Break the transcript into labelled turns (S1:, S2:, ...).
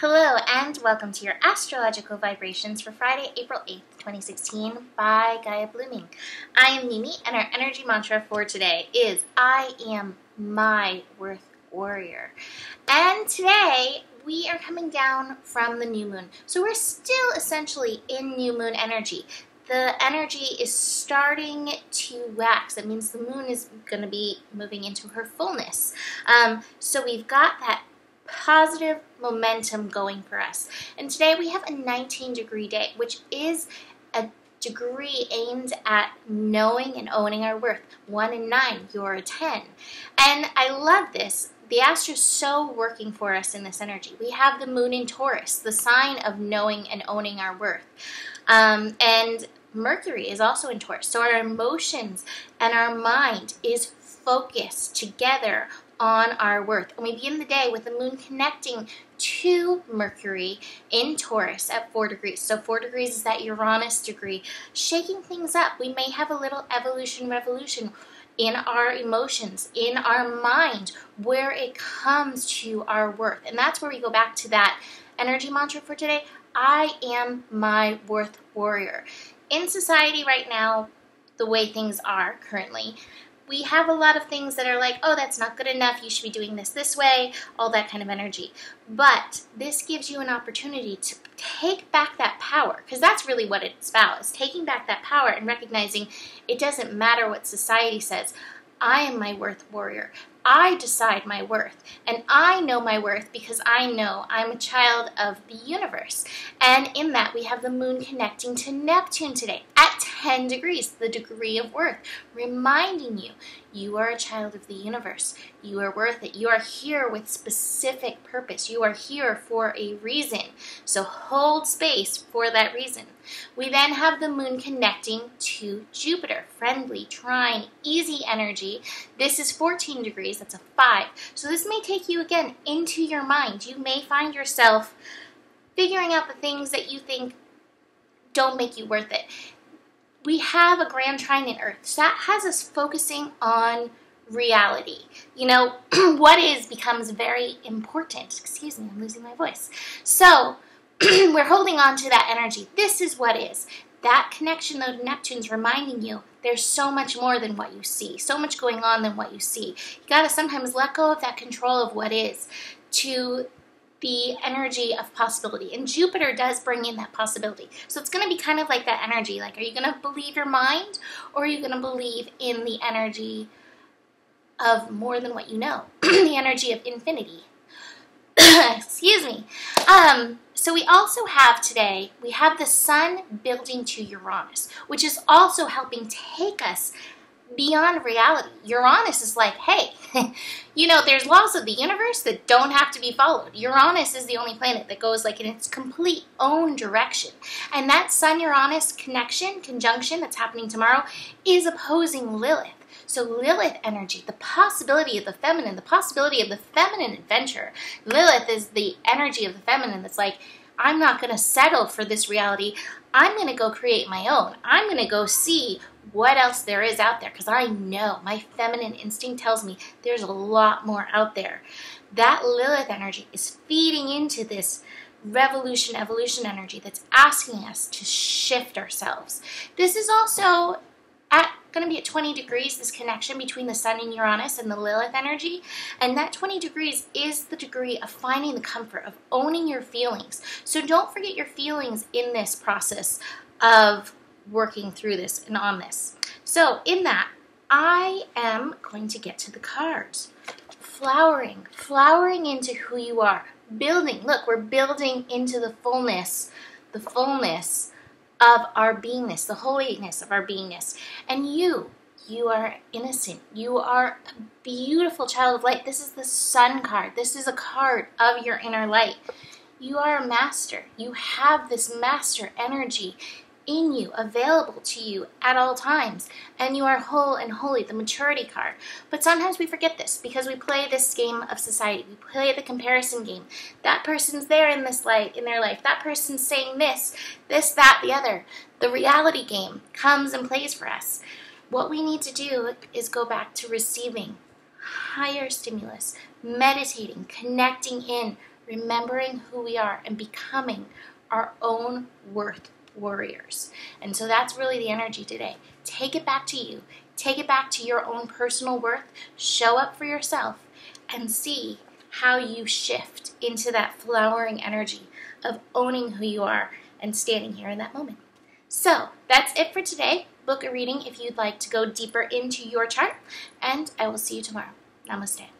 S1: Hello, and welcome to your astrological vibrations for Friday, April 8th, 2016, by Gaia Blooming. I am Mimi, and our energy mantra for today is I am my worth warrior. And today, we are coming down from the new moon. So we're still essentially in new moon energy the energy is starting to wax. That means the moon is going to be moving into her fullness. Um, so we've got that positive momentum going for us. And today we have a 19 degree day, which is a degree aimed at knowing and owning our worth. One in nine, you're a 10. And I love this. The Astro's so working for us in this energy. We have the moon in Taurus, the sign of knowing and owning our worth. Um, and Mercury is also in Taurus. So our emotions and our mind is focused together on our worth. And we begin the day with the moon connecting to Mercury in Taurus at 4 degrees. So 4 degrees is that Uranus degree, shaking things up. We may have a little evolution revolution in our emotions, in our mind, where it comes to our worth. And that's where we go back to that energy mantra for today. I am my worth warrior. In society right now, the way things are currently, we have a lot of things that are like, oh, that's not good enough, you should be doing this this way, all that kind of energy. But this gives you an opportunity to take back that power, because that's really what it's about, is taking back that power and recognizing it doesn't matter what society says. I am my worth warrior. I decide my worth. And I know my worth because I know I'm a child of the universe. And in that, we have the moon connecting to Neptune today at 10 degrees, the degree of worth, reminding you you are a child of the universe. You are worth it. You are here with specific purpose. You are here for a reason. So hold space for that reason. We then have the moon connecting to Jupiter, friendly, trine, easy energy. This is 14 degrees, that's a 5. So this may take you again into your mind. You may find yourself figuring out the things that you think don't make you worth it we have a grand trine in Earth. So that has us focusing on reality. You know, what is becomes very important. Excuse me, I'm losing my voice. So we're holding on to that energy. This is what is. That connection of Neptune's reminding you there's so much more than what you see, so much going on than what you see. You gotta sometimes let go of that control of what is to the energy of possibility. And Jupiter does bring in that possibility. So it's going to be kind of like that energy. Like, are you going to believe your mind or are you going to believe in the energy of more than what you know? the energy of infinity. Excuse me. Um, so we also have today, we have the sun building to Uranus, which is also helping take us beyond reality. Uranus is like, hey, you know, there's laws of the universe that don't have to be followed. Uranus is the only planet that goes like in its complete own direction. And that Sun Uranus connection, conjunction that's happening tomorrow is opposing Lilith. So, Lilith energy, the possibility of the feminine, the possibility of the feminine adventure. Lilith is the energy of the feminine that's like, I'm not going to settle for this reality. I'm going to go create my own. I'm going to go see what else there is out there because I know my feminine instinct tells me there's a lot more out there. That Lilith energy is feeding into this revolution evolution energy that's asking us to shift ourselves. This is also at going to be at 20 degrees this connection between the sun and Uranus and the Lilith energy and that 20 degrees is the degree of finding the comfort of owning your feelings. So don't forget your feelings in this process of working through this and on this. So in that, I am going to get to the cards. Flowering, flowering into who you are. Building, look, we're building into the fullness, the fullness of our beingness, the holiness of our beingness. And you, you are innocent. You are a beautiful child of light. This is the sun card. This is a card of your inner light. You are a master. You have this master energy in you, available to you at all times, and you are whole and holy, the maturity card. But sometimes we forget this because we play this game of society. We play the comparison game. That person's there in this light in their life. That person's saying this, this, that, the other. The reality game comes and plays for us. What we need to do is go back to receiving higher stimulus, meditating, connecting in, remembering who we are and becoming our own worth warriors. And so that's really the energy today. Take it back to you. Take it back to your own personal worth. Show up for yourself and see how you shift into that flowering energy of owning who you are and standing here in that moment. So that's it for today. Book a reading if you'd like to go deeper into your chart, and I will see you tomorrow. Namaste.